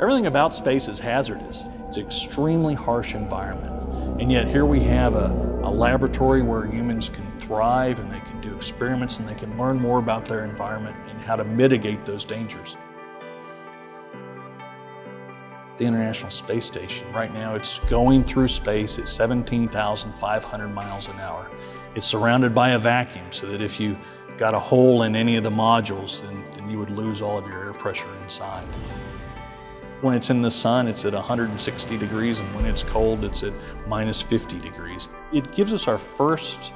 Everything about space is hazardous. It's an extremely harsh environment. And yet here we have a, a laboratory where humans can thrive and they can do experiments and they can learn more about their environment and how to mitigate those dangers. The International Space Station, right now it's going through space at 17,500 miles an hour. It's surrounded by a vacuum so that if you got a hole in any of the modules, then, then you would lose all of your air pressure inside. When it's in the sun, it's at 160 degrees, and when it's cold, it's at minus 50 degrees. It gives us our first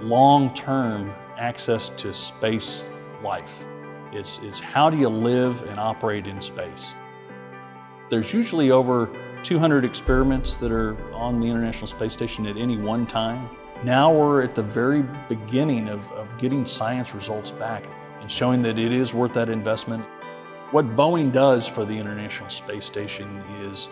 long-term access to space life. It's, it's how do you live and operate in space. There's usually over 200 experiments that are on the International Space Station at any one time. Now we're at the very beginning of, of getting science results back and showing that it is worth that investment. What Boeing does for the International Space Station is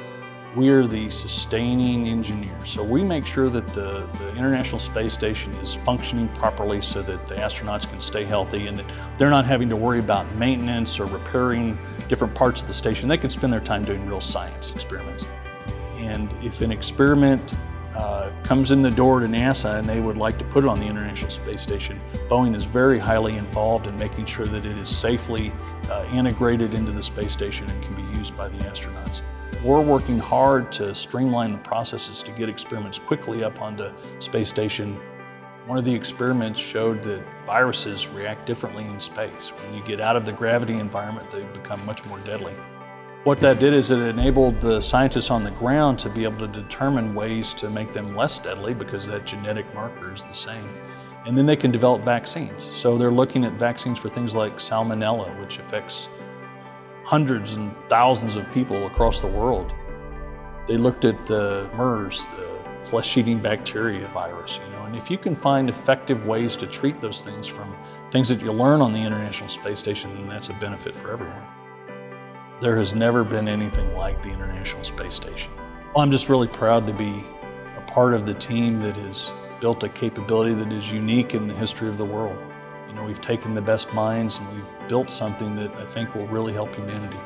we're the sustaining engineer. So we make sure that the, the, International Space Station is functioning properly so that the astronauts can stay healthy and that they're not having to worry about maintenance or repairing different parts of the station. They can spend their time doing real science experiments. And if an experiment comes in the door to NASA and they would like to put it on the International Space Station, Boeing is very highly involved in making sure that it is safely uh, integrated into the space station and can be used by the astronauts. We're working hard to streamline the processes to get experiments quickly up onto space station. One of the experiments showed that viruses react differently in space. When you get out of the gravity environment, they become much more deadly. What that did is it enabled the scientists on the ground to be able to determine ways to make them less deadly because that genetic marker is the same. And then they can develop vaccines. So they're looking at vaccines for things like salmonella, which affects hundreds and thousands of people across the world. They looked at the MERS, the flesh-eating bacteria virus, you know, and if you can find effective ways to treat those things from things that you learn on the International Space Station, then that's a benefit for everyone. There has never been anything like the International Space Station. Well, I'm just really proud to be a part of the team that has built a capability that is unique in the history of the world. You know, we've taken the best minds and we've built something that I think will really help humanity.